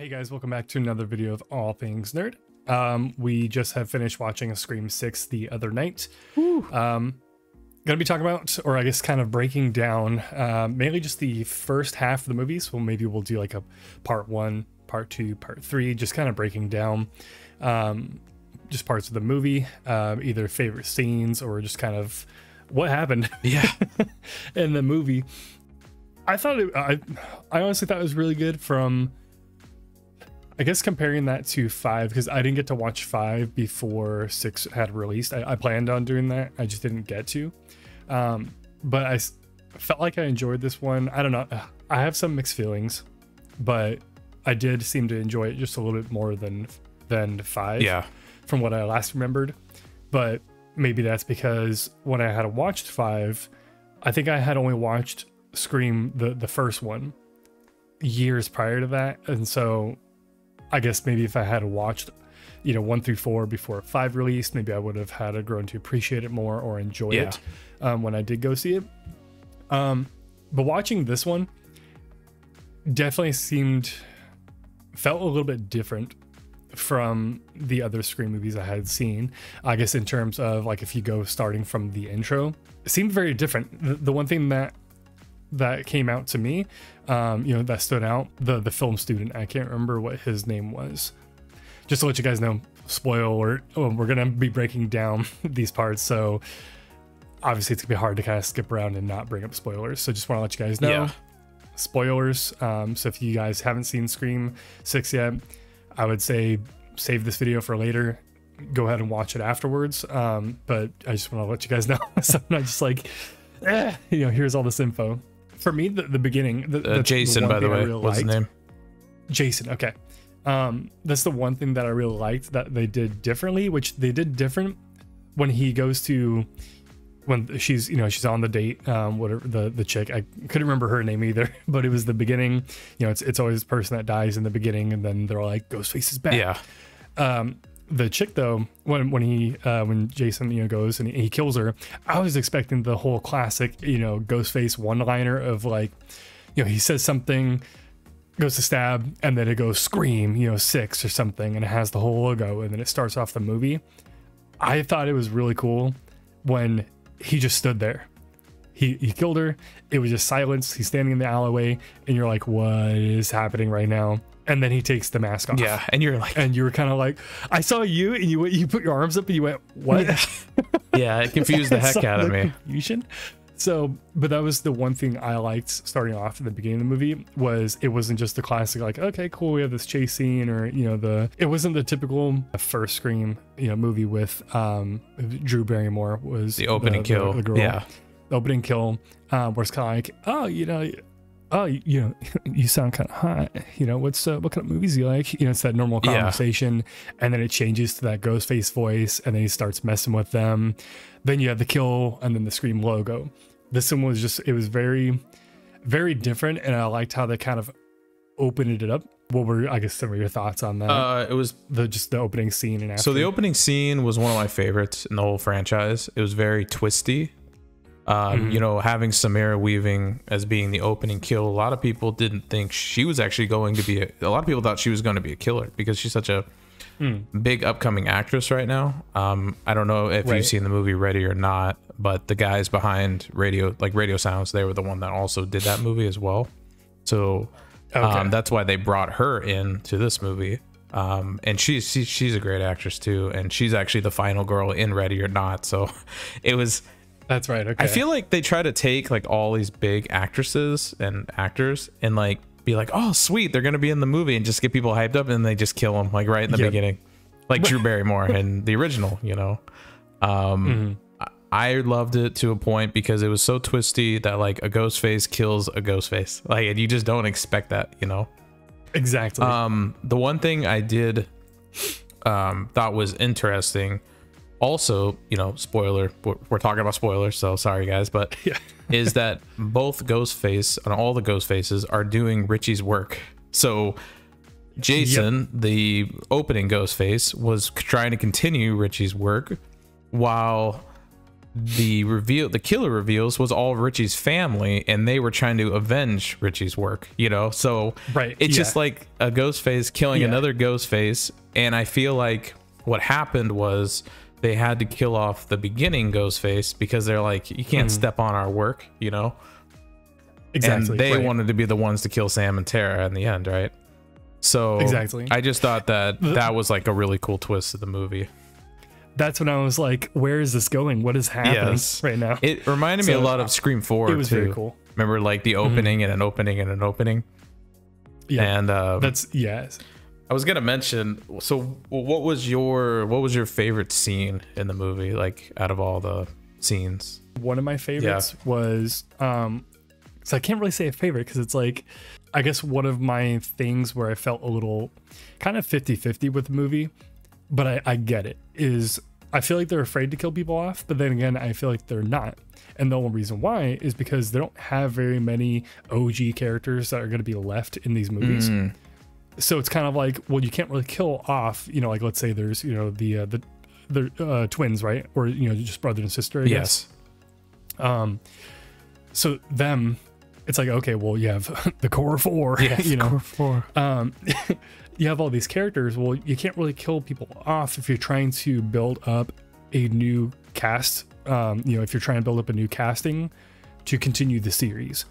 Hey guys, welcome back to another video of All Things Nerd. Um, we just have finished watching a Scream 6 the other night. Um, gonna be talking about, or I guess kind of breaking down, uh, mainly just the first half of the movie. So maybe we'll do like a part one, part two, part three, just kind of breaking down um, just parts of the movie, um, either favorite scenes or just kind of what happened Yeah. in the movie. I thought it, I, I honestly thought it was really good from, I guess comparing that to five because I didn't get to watch five before six had released. I, I planned on doing that, I just didn't get to. Um, but I s- felt like I enjoyed this one. I don't know. I have some mixed feelings, but I did seem to enjoy it just a little bit more than than five Yeah. from what I last remembered. But maybe that's because when I had watched five, I think I had only watched Scream the the first one years prior to that, and so I guess maybe if I had watched, you know, one through four before five released, maybe I would have had a grown to appreciate it more or enjoy Yeah. it um, when I did go see it. Um, but watching this one definitely seemed felt a little bit different from the other screen movies I had seen. I guess in terms of like if you go starting from the intro, it seemed very different. The, the one thing that that came out to me, um, you know, that stood out, the the film student, I can't remember what his name was. Just to let you guys know, spoiler alert, oh, we're gonna be breaking down these parts, so obviously it's gonna be hard to kind of skip around and not bring up spoilers. So just want to let you guys know Yeah. spoilers. Um, so if you guys haven't seen Scream 6 yet, I would say save this video for later. Go ahead and watch it afterwards. Um, but I just want to let you guys know. so I'm not just like, eh, you know, here's all this info. For me, the, the beginning, the, Uh, the Jason, one by the way, really what's his liked. name? Jason. Okay. Um, that's the one thing that I really liked that they did differently, which they did different when he goes to when she's you know she's on the date um whatever the the chick i couldn't remember her name either but it was the beginning you know it's it's always the person that dies in the beginning and then they're like ghostface is back Yeah. um the chick though when when he uh when jason you know goes and he, he kills her i was expecting the whole classic you know ghostface one liner of like you know he says something goes to stab and then it goes scream you know six or something and it has the whole logo and then it starts off the movie. I thought it was really cool when he just stood there he, he killed her it was just silence he's standing in the alleyway and you're like what is happening right now and then he takes the mask off Yeah. And you're like, and you were kind of like, I saw you, and you you put your arms up, and you went, "What?" yeah, it confused the heck out of the me. Confusion. So, but that was the one thing I liked starting off at the beginning of the movie was it wasn't just the classic like, okay, cool, we have this chase scene, or you know, the it wasn't the typical first Scream you know movie with um Drew Barrymore was The opening kill. the girl, Yeah. Opening kill, uh, where it's kind of like, oh, you know, oh, you, you know, you sound kind of hot. You know, what's uh, what kind of movies you like? You know, it's that normal Yeah. conversation, and then it changes to that ghost face voice, and then he starts messing with them. Then you have the kill, and then the scream logo. This one was just, it was very, very different, and I liked how they kind of opened it up. What were, I guess, some of your thoughts on that? Uh, it was the just the opening scene and after. so the opening scene was one of my favorites in the whole franchise. It was very twisty. Um, Mhm. You know, having Samara Weaving as being the opening kill, a lot of people didn't think she was actually going to be. A, a lot of people thought she was going to be a killer because she's such a Mm. big upcoming actress right now. Um, I don't know if Right. you've seen the movie Ready or not, but the guys behind Radio, like Radio Silence, they were the one that also did that movie as well. So Okay. um, that's why they brought her in to this movie. Um, and she's she, she's a great actress too, and she's actually the final girl in Ready or Not. So it was. That's right. Okay. I feel like they try to take like all these big actresses and actors and like be like, oh sweet, they're gonna be in the movie, and just get people hyped up, and they just kill them like right in the Yep. beginning, like Drew Barrymore in the original, you know. Um, Mhm. I loved it to a point because it was so twisty that like a ghost face kills a ghost face, like and you just don't expect that, you know. exactly. Um, the one thing I did um, thought was interesting, also, you know, spoiler, we're, we're talking about spoilers, so sorry guys, but Yeah. is that both Ghostface and all the Ghost Faces are doing Richie's work. So Jason, the opening Ghostface, was trying to continue Richie's work while the reveal the killer reveals was all Richie's family and they were trying to avenge Richie's work, you know? So Right, it's yeah. just like a ghost face killing Yeah. another ghost face and I feel like what happened was they had to kill off the beginning ghost face because they're like you can't step on our work, you know? Mm-hmm. exactly. and they right. wanted to be the ones to kill Sam and Tara in the end, right? So Exactly. I just thought that that was like a really cool twist of the movie. That's when I was like, where is this going? What is happening Yes. right now? It reminded me a lot of Scream Four. it was too. very cool. Mm-hmm. Remember, like the opening and an opening and an opening. Yeah. And um, That's yes. I was gonna mention. So, what was your what was your favorite scene in the movie? Like out of all the scenes? One of my favorites was um so I can't really say a favorite because it's like I guess one of my things where I felt a little kind of 50-50 with the movie, but I, I get it, is I feel like they're afraid to kill people off, but then again, I feel like they're not. And the only reason why is because they don't have very many OG characters that are going to be left in these movies. Mm. So it's kind of like, well, you can't really kill off, you know, like let's say there's, you know, the uh, the the uh, twins, right? Or you know, just brother and sister. I guess. Yes. Um, so them, it's like okay, well, you have the core four, you know, core four. um, you have all these characters. Well, you can't really kill people off if you're trying to build up a new cast. Um, you know, if you're trying to build up a new casting to continue the series.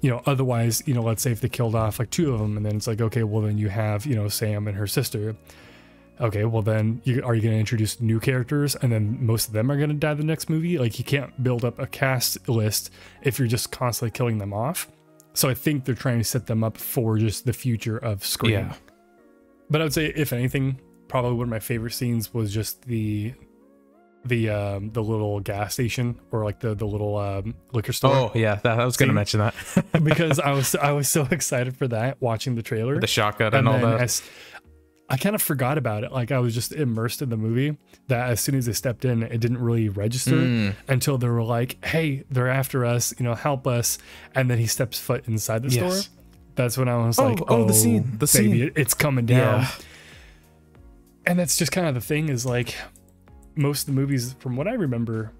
You know, otherwise, you know, let's say if they killed off like two of them, and then it's like, okay, well, then you have, you know, Sam and her sister. Okay, well, then you, are you going to introduce new characters, and then most of them are going to die the next movie? Like, you can't build up a cast list if you're just constantly killing them off. So I think they're trying to set them up for just the future of Scream. Yeah. But I would say, if anything, probably one of my favorite scenes was just the the um the little gas station or like the the little um liquor store Oh yeah, that, I was gonna mention that. because I was I was so excited for that watching the trailer the shotgun and, and all that. as I kind of forgot about it like I was just immersed in the movie that as soon as they stepped in it didn't really register Mm. until they were like hey they're after us you know help us and then he steps foot inside the Yes. store that's when I was Oh, like oh, oh, the scene, the baby, scene." it- it's coming down Yeah. and that's just kind of the thing is like most of the movies from what i remember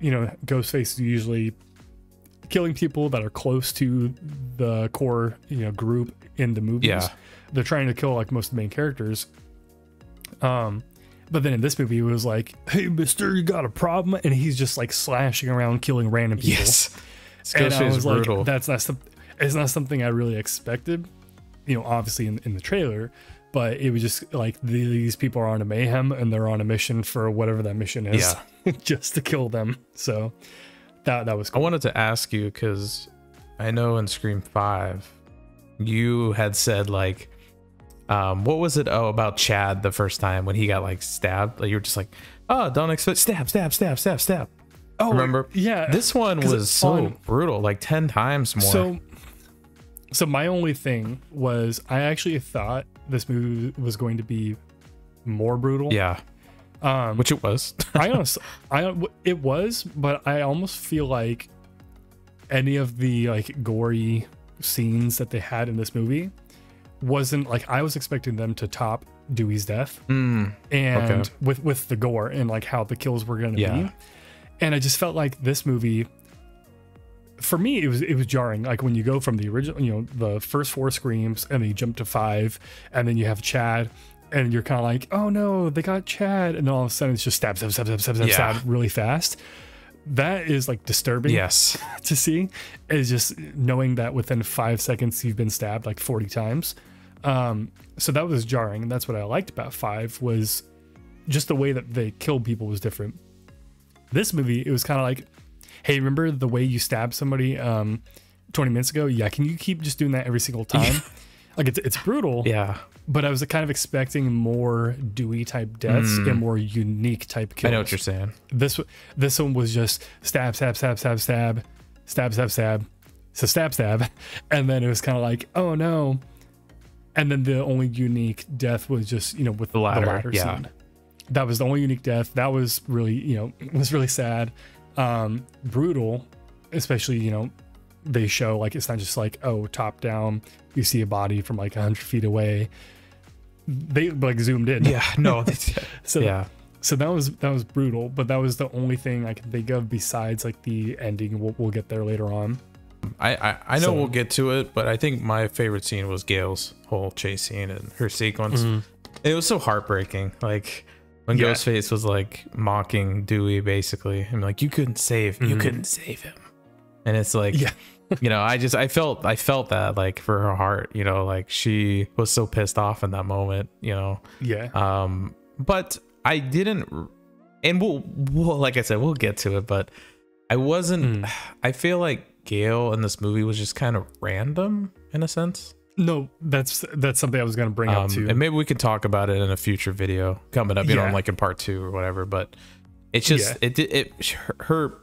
you know ghostface is usually killing people that are close to the core you know group in the movies Yeah. they're trying to kill like most of the main characters um but then in this movie it was like hey mister you got a problem and he's just like slashing around killing random people Yes. and I Ghostface was like, brutal. that's not some, it's not something I really expected, you know, obviously in, in the trailer, but it was just like these people are on a mayhem and they're on a mission for whatever that mission is, just to kill them. So that that was I wanted to ask you because I know in Scream Five, you had said like, um, what was it? Oh, about Chad the first time when he got like stabbed. Like you were just like, oh, don't expect stab, stab, stab, stab, stab. Oh, remember? Yeah, This one was so on- brutal, like ten times more. So, so my only thing was I actually thought this movie was going to be more brutal. yeah, Um, which it was. I honestly, I it was, but I almost feel like any of the like gory scenes that they had in this movie wasn't like I was expecting them to top Dewey's death Mm, and Okay. with with the gore and like how the kills were going to Yeah. be. And I just felt like this movie for me it was it was jarring. Like when you go from the original you know the first four screams and then you jump to five and then you have Chad and you're kind of like oh no they got Chad. And then all of a sudden it's just stab stab stab stab stab stab, Yeah. stab really fast. That is like disturbing yes. to see. Is just knowing that within five seconds you've been stabbed like 40 times. Um so that was jarring. And that's what i liked about five was just the way that they killed people was different. This movie it was kind of like hey, remember the way you stabbed somebody um, 20 minutes ago? Yeah, can you keep just doing that every single time? like it's, it's brutal. Yeah. But I was kind of expecting more Dewey type deaths mm. and more unique type kills. I know what you're saying. This this one was just stab, stab, stab, stab, stab, stab, stab, stab. So stab, stab, and then it was kind of like, oh no. And then the only unique death was just you know with the ladder, the ladder yeah. Scene. That was the only unique death. That was really you know was really sad um, brutal, especially you know they show like it's not just like oh top down you see a body from like hundred feet away. They like zoomed in. Yeah, no, So yeah, so that was that was brutal, but that was the only thing I can think of besides like the ending. We'll, we'll get there later on. I I, I know So- we'll get to it, but I think my favorite scene was Gale's whole chase scene and her sequence. It was so heartbreaking. Like when Yeah. Ghostface was like mocking Dewey, basically, and like you couldn't save, you Mhm. couldn't save him, and it's like, Yeah. you know, I just I felt I felt that like for her heart, you know, like she was so pissed off in that moment, you know. Yeah, Um, but I didn't, and we'll, we'll like I said, we'll get to it, but I wasn't. Mm. I feel like Gale in this movie was just kind of random in a sense. No, that's that's something I was gonna bring Um, up too. and maybe we could talk about it in a future video coming up, you know, like in part two or whatever. But it's just Yeah. it it her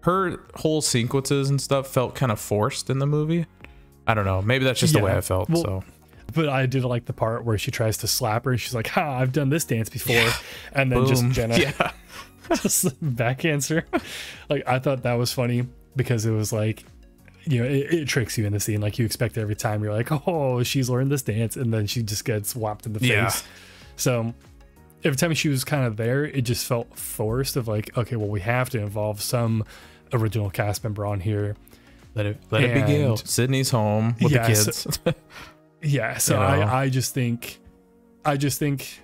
her whole sequences and stuff felt kind of forced in the movie. I don't know. Maybe that's just the way I felt. Well, so But I did like the part where she tries to slap her. and She's like, "Ha! I've done this dance before," and then just Boom. Jenna yeah, just backhands her. Like I thought that was funny because it was like, you know, it, it tricks you in the scene. Like you expect every time you're like, "Oh, she's learned this dance," and then she just gets whopped in the Yeah. face. So every time she was kind of there, it just felt forced. Of like, okay, well, we have to involve some original cast member on here. let it let it be Gale. Sidney's home with Yeah, the so- kids. Yeah, so You know? I, I just think I just think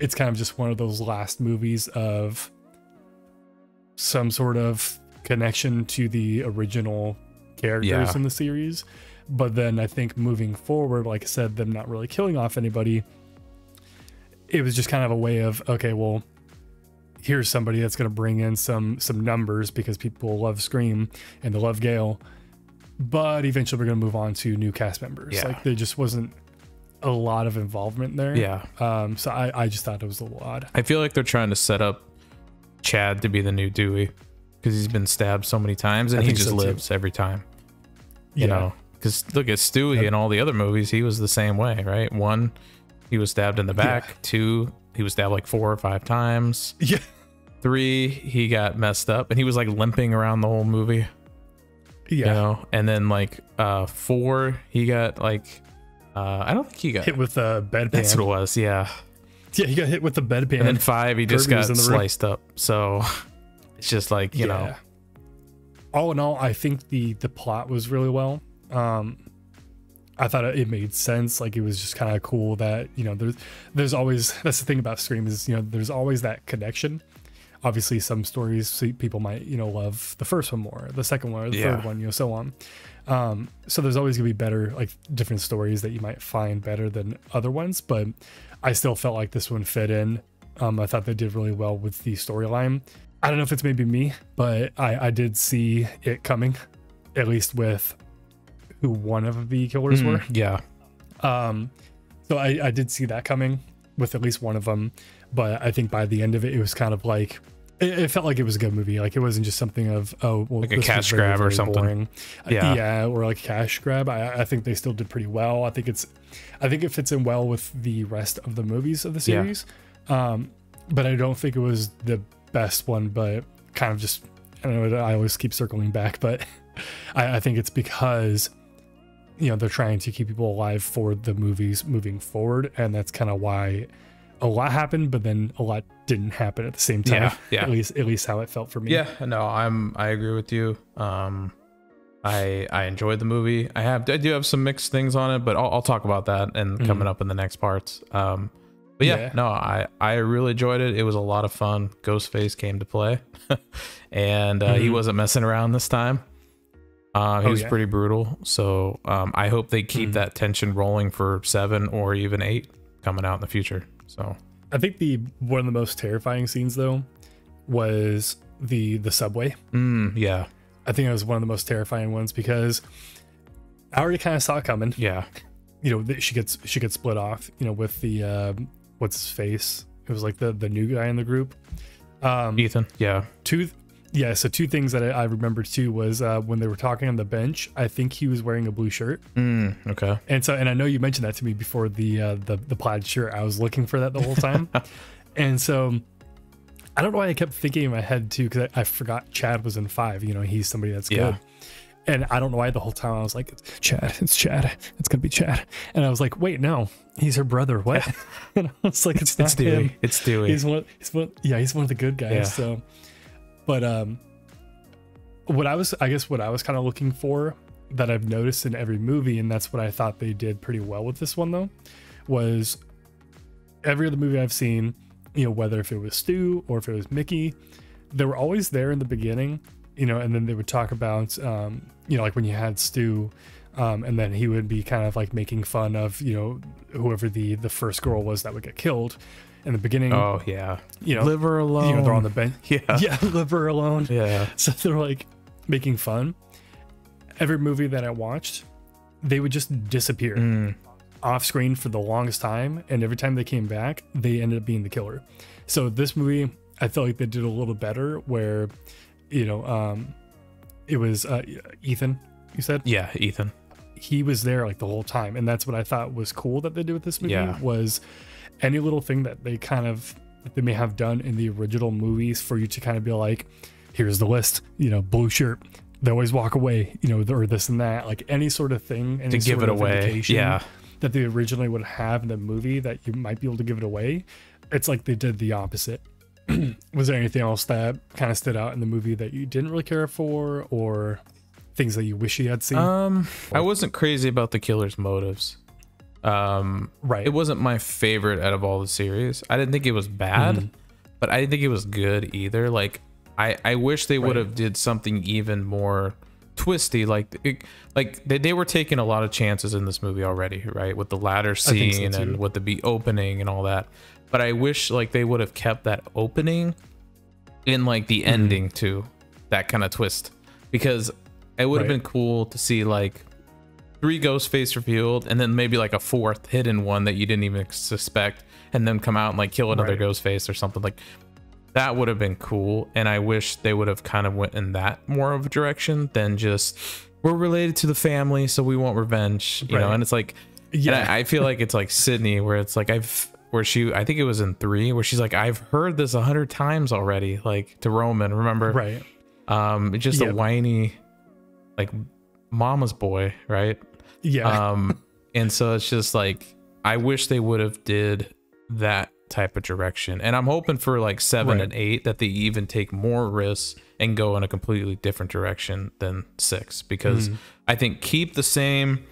it's kind of just one of those last movies of some sort of connection to the original characters Yeah. in the series. But then I think moving forward, like I said, them not really killing off anybody, it was just kind of a way of okay, well, here's somebody that's going to bring in some some numbers because people love Scream and they love Gale. But eventually, we're going to move on to new cast members. Yeah. Like there just wasn't a lot of involvement there. yeah, Um. So I I just thought it was a little odd. I feel like they're trying to set up Chad to be the new Dewey because he's been stabbed so many times and he just so, too. lives every time. You Yeah. know, because look at Dewey in all the other movies, he was the same way, right? One, he was stabbed in the back. Yeah. Two, he was stabbed like four or five times. Yeah. Three, he got messed up and he was like limping around the whole movie. Yeah. You know, and then like uh four, he got like uh I don't think he got Hit with a bedpan. that's what it was, yeah. Yeah, he got hit with the bedpan. And then five, he just Kirby got the room. sliced up. So it's just like, you know, Yeah. All in all i think the the plot was really well. Um i thought it made sense. Like it was just kind of cool that you know there's there's always that's the thing about scream is you know there's always that connection. Obviously some stories people might you know love the first one more the second one or the Yeah. third one you know so on. Um so there's always gonna be better like different stories that you might find better than other ones but i still felt like this one fit in. Um i thought they did really well with the storyline I don't know if it's maybe me, but I, I did see it coming, at least with who one of the killers mm, yeah. Um, so I, I did see that coming with at least one of them, but I think by the end of it, it was kind of like it, it felt like it was a good movie. Like it wasn't just something of oh, well, Like a cash very, grab or something. boring. Yeah. yeah, or like cash grab. I, I think they still did pretty well. I think it's, I think it fits in well with the rest of the movies of the Yeah. series. Um, but I don't think it was the best one. But kind of just, I don't know. I always keep circling back, but I, I think it's because you know they're trying to keep people alive for the movies moving forward, and that's kind of why a lot happened, but then a lot didn't happen at the same time. Yeah, yeah. At least, at least how it felt for me. Yeah, no, I'm I agree with you. Um I I enjoyed the movie. I have I do have some mixed things on it, but I'll, I'll talk about that and Mhm. coming up in the next parts. Um but yeah, Yeah. no, I I really enjoyed it. It was a lot of fun. Ghostface came to play. and uh, he Mhm. wasn't messing around this time. Uh, he Oh, was yeah. pretty brutal. So um, I hope they keep Mhm. that tension rolling for seven or even eight coming out in the future. So I think the one of the most terrifying scenes though was the the subway. mm, yeah, I think it was one of the most terrifying ones because I already kind of saw it coming. yeah, You know, she gets she gets split off. You know, with the um, what's his face? It was like the the new guy in the group. Um, Ethan, yeah, two yeah so two things that i, I remembered too was uh, when they were talking on the bench i think he was wearing a blue shirt. Mm, okay, and so and i know you mentioned that to me before the uh, the, the plaid shirt. I was looking for that the whole time. And so i don't know why i kept thinking in my head too because I, I forgot chad was in five. You know he's somebody that's Yeah. good And I don't know why the whole time I was like, it's Chad, it's Chad, it's gonna be Chad. And I was like, wait, no, he's her brother. What? and I was like, it's, It's not him. Dewey. It's Dewey. He's one. He's one. Yeah, he's one of the good guys. Yeah. So, but um, what I was, I guess, what I was kind of looking for that I've noticed in every movie, and that's what I thought they did pretty well with this one though, was every other movie I've seen, you know, whether if it was Stu or if it was Mickey, they were always there in the beginning, you know, and then they would talk about, um, you know, like when you had Stu. Um, and then he would be kind of like making fun of you know whoever the the first girl was that would get killed in the beginning oh yeah. you know, Live her alone. you know, they're on the bench. Yeah. Yeah, leave her alone. Yeah. So they're like making fun. Every movie that I watched, they would just disappear Mm, off screen for the longest time. And every time they came back, they ended up being the killer. So this movie, I felt like they did a little better where, you know, um, it was uh, Ethan, you said? yeah, Ethan. he was there like the whole time and that's what i thought was cool that they did with this movie Yeah. was any little thing that they kind of that they may have done in the original movies for you to kind of be like here's the list you know blue shirt they always walk away you know or this and that like any sort of thing any To give sort it of away. Yeah. that they originally would have in the movie that you might be able to give it away it's like they did the opposite was there anything else that kind of stood out in the movie that you didn't really care for or things that you wish you had seen Um, I wasn't crazy about the killer's motives. Um, right it wasn't my favorite out of all the series. I didn't think it was bad, Mhm. but I didn't think it was good either. Like, I I wish they would have did something even more twisty. Like, it, like they, they were taking a lot of chances in this movie already, right? With the ladder think so, scene and with the be opening and all that. But I wish like they would have kept that opening in like the Mm-hmm. ending too, that kind of twist, because it would have Right. been cool to see like three ghost face revealed and then maybe like a fourth hidden one that you didn't even suspect and then come out and like kill another Right. ghost face or something like that would have been cool and i wish they would have kind of went in that more of a direction than just we're related to the family so we want revenge you know and it's like Yeah. yeah I, I feel like it's like sidney where it's like i've where she i think it was in three where she's like i've heard this a hundred times already like to roman remember right um just Yep. a whiny like mama's boy right yeah um and so it's just like i wish they would have did that type of direction and i'm hoping for like seven Right. and eight that they even take more risks and go in a completely different direction than six because Mm-hmm. i think keep the same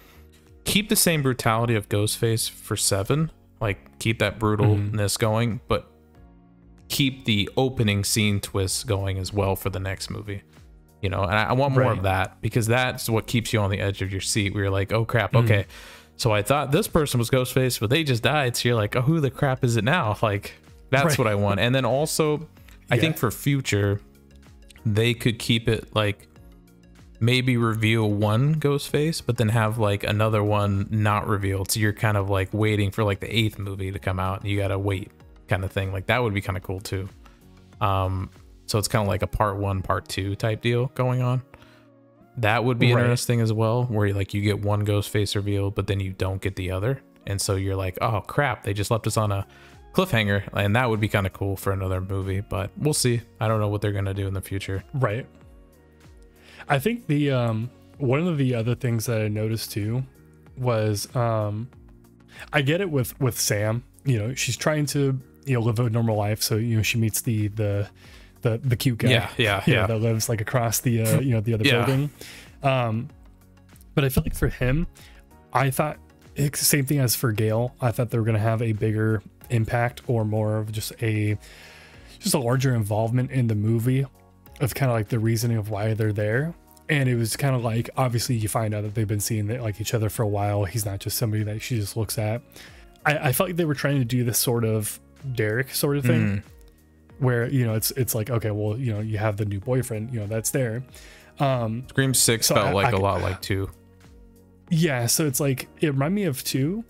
keep the same brutality of ghostface for seven like keep that brutalness Mm-hmm. going but keep the opening scene twists going as well for the next movie you know and i, I want more Right. of that because that's what keeps you on the edge of your seat where you're like oh crap Mm-hmm. okay so i thought this person was ghostface but they just died so you're like oh who the crap is it now like that's Right. what i want and then also i think for future they could keep it like maybe reveal one ghost face but then have like another one not revealed. So you're kind of like waiting for like the eighth movie to come out. And you gotta wait kind of thing. Like that would be kind of cool too. Um so it's kind of like a part one part two type deal going on. That would be Right. interesting as well where you like you get one ghost face revealed but then you don't get the other. And so you're like oh crap they just left us on a cliffhanger. And that would be kind of cool for another movie but we'll see. I don't know what they're gonna do in the future. Right i think the um one of the other things that i noticed too was um i get it with with sam you know she's trying to you know live a normal life so you know she meets the the the, the cute guy Yeah, yeah, you know, yeah. that lives like across the uh, you know the other Yeah. building um but i feel like for him i thought the same thing as for gale i thought they were going to have a bigger impact or more of just a just a larger involvement in the movie of kind of like the reasoning of why they're there and it was kind of like obviously you find out that they've been seeing that like each other for a while he's not just somebody that she just looks at i, I felt like they were trying to do this sort of derek sort of thing Mm. where you know it's it's like okay well you know you have the new boyfriend you know that's there um scream six So felt I- like I a lot like two yeah so it's like it reminded me of two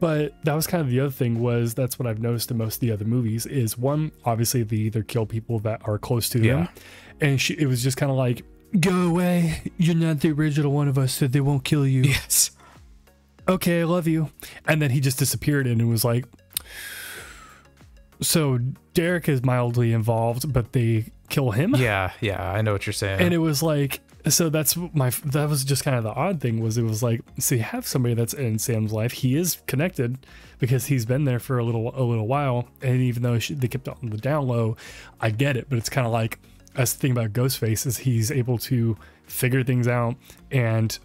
but that was kind of the other thing was that's what i've noticed in most of the other movies is one obviously they either kill people that are close to them Yeah. And she, it was just kind of like go away. You're not the original one of us so they won't kill you. Yes. Okay i love you. And then he just disappeared and it was like so derek is mildly involved but they kill him? Yeah yeah i know what you're saying. And it was like so that's my that was just kind of the odd thing was it was like so you have somebody that's in Sam's life he is connected because he's been there for a little a little while and even though she, they kept it on the down low I get it but it's kind of like that's the thing about Ghostface is he's able to figure things out and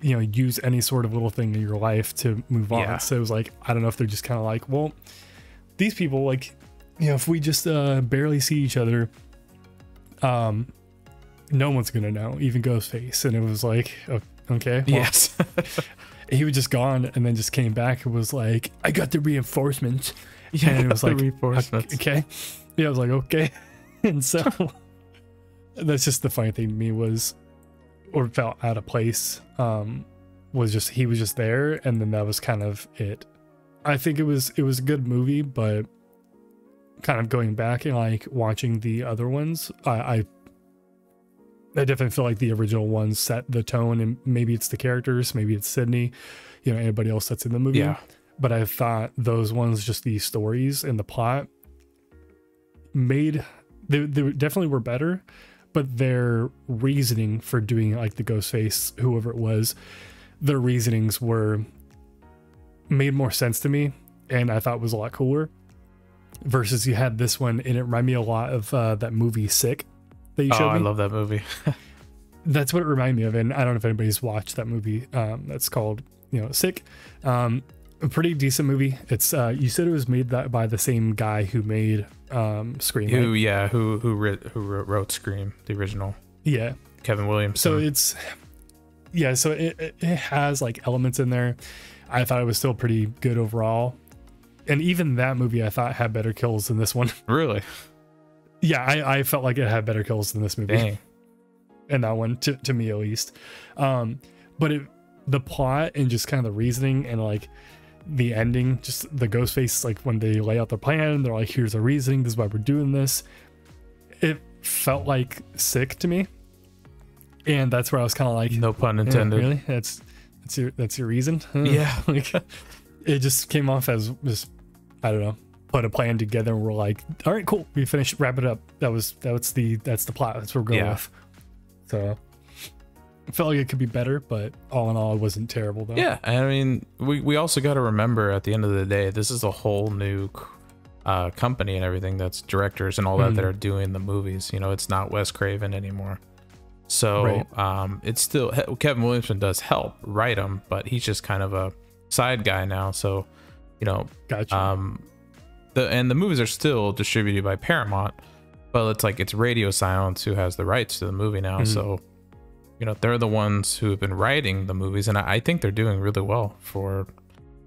you know use any sort of little thing in your life to move on Yeah. so it was like I don't know if they're just kind of like well these people like you know if we just uh barely see each other um no one's gonna know, even Ghostface. And it was like, okay, well, yes. he was just gone, and then just came back and was like, I got the reinforcements. yeah. and it was like, reinforcements. Okay, yeah, I was like, okay, and so that's just the funny thing to me was, or felt out of place. Um, was just he was just there, and then that was kind of it. I think it was it was a good movie, but kind of going back and like watching the other ones, I, I I definitely feel like the original ones set the tone, and maybe it's the characters, maybe it's Sidney, you know, anybody else that's in the movie. Yeah. But I thought those ones, just the stories and the plot, made they, they definitely were better, but their reasoning for doing like the Ghostface, whoever it was, their reasonings were made more sense to me, and I thought was a lot cooler. Versus you had this one, and it reminded me a lot of uh, that movie Sick that you showed Oh, showed I love that movie. that's what it reminded me of and i don't know if anybody's watched that movie um, that's called you know sick um, a pretty decent movie it's uh, you said it was made that by the same guy who made um, scream right? who, yeah, who who writ, who wrote, wrote Scream, the original, yeah. Kevin Williams. so it's yeah so it, it has like elements in there. I thought it was still pretty good overall. And even that movie i thought had better kills than this one. Really, yeah i, I felt like it had better kills than this movie. Dang, in that one to, to me at least. Um but it the plot and just kind of the reasoning and like the ending just the ghost face like when they lay out their plan they're like here's the reasoning this is why we're doing this it felt like sick to me and that's where i was kind of like no pun "Yeah, intended. really that's that's your that's your reason Yeah. like it just came off as just i don't know put a plan together and we're like all right cool we finished wrap it up that was that's the that's the plot that's what we're going Yeah. with so I felt like it could be better but all in all it wasn't terrible though Yeah, I mean, we we also got to remember at the end of the day, this is a whole new uh, company and everything that's directors and all that that Mhm. are doing the movies. You know, it's not Wes Craven anymore. So Right. um, it's still Kevin Williamson does help write them, but he's just kind of a side guy now. So you know, gotcha um, the and the movies are still distributed by Paramount, but it's like it's Radio Silence who has the rights to the movie now. Mhm. So, you know, they're the ones who have been writing the movies, and I, I think they're doing really well for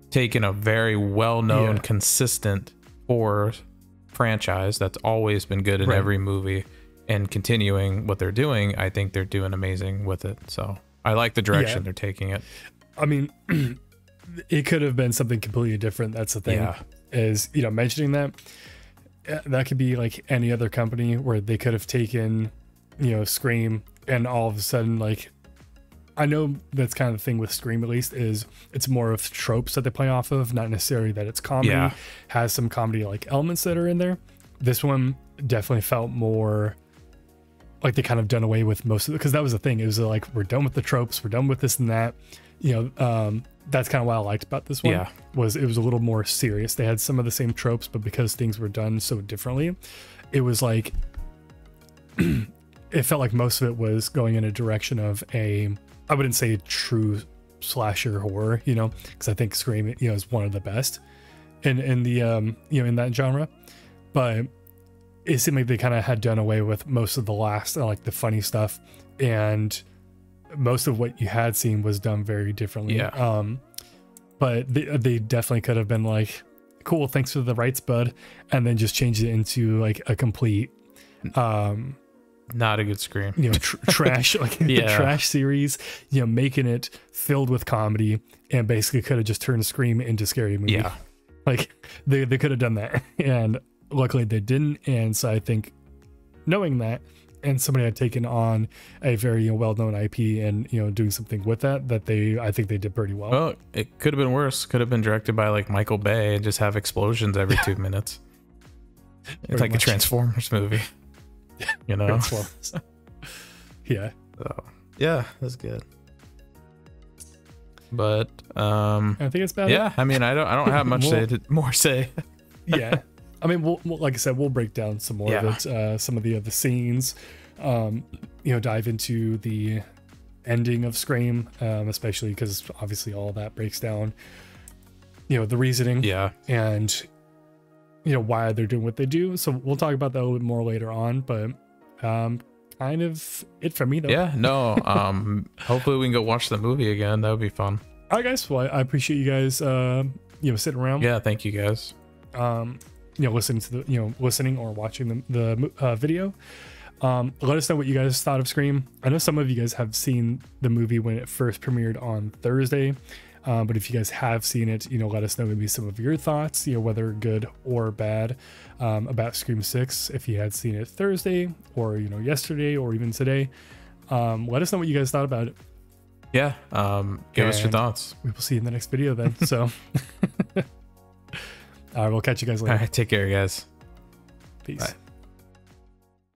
taking a very well-known, Yeah. consistent horror franchise that's always been good in Right. every movie and continuing what they're doing. I think they're doing amazing with it. So I like the direction Yeah. they're taking it. i mean it could have been something completely different that's the thing Yeah. is you know mentioning that uh, that could be like any other company where they could have taken you know scream and all of a sudden like i know that's kind of the thing with scream at least is it's more of tropes that they play off of not necessarily that it's comedy Yeah. has some comedy like elements that are in there this one definitely felt more like they kind of done away with most of it because that was the thing it was like we're done with the tropes we're done with this and that you know um that's kind of what i liked about this one Yeah. was it was a little more serious they had some of the same tropes but because things were done so differently it was like it felt like most of it was going in a direction of a i wouldn't say true slasher horror you know because i think scream you know is one of the best in in the um you know in that genre but it seemed like they kind of had done away with most of the last uh, like the funny stuff and most of what you had seen was done very differently Yeah. um but they, they definitely could have been like cool thanks for the rights bud and then just change it into like a complete um Not a good scream. you know tr- trash like Yeah. trash series you know making it filled with comedy and basically could have just turned scream into scary movie Yeah. like they, they could have done that and luckily they didn't and so i think knowing that and somebody had taken on a very you know, well-known ip and you know doing something with that that they i think they did pretty well Well, it could have been worse. Could have been directed by like Michael Bay and just have explosions every two minutes. It's like much. a Transformers movie. You know? Yeah So, Yeah, that's good. But um, I think it's about yeah, I mean, I don't, I don't have much Well- say to, more say. yeah. I mean, we'll, we'll, like I said, we'll break down some more Yeah. of it, uh, some of the other scenes, um, you know, dive into the ending of Scream, um, especially because obviously all that breaks down, you know, the reasoning Yeah, and you know why they're doing what they do. So we'll talk about that a little bit more later on, but um, kind of it for me though. yeah, no. Um, hopefully we can go watch the movie again. That would be fun. All right, guys. Well, I appreciate you guys, uh, you know, sitting around. Yeah, thank you guys. um, you know, listening to the, you know, listening or watching the, the uh, video. Um, let us know what you guys thought of Scream. I know some of you guys have seen the movie when it first premiered on Thursday. Um, but if you guys have seen it, you know, let us know maybe some of your thoughts, you know, whether good or bad, um, about Scream 6. If you had seen it Thursday or, you know, yesterday or even today, um, let us know what you guys thought about it. Yeah, um, give us your thoughts. We will see you in the next video then. So, all right, we'll catch you guys later. right, take care, guys. Peace. Bye.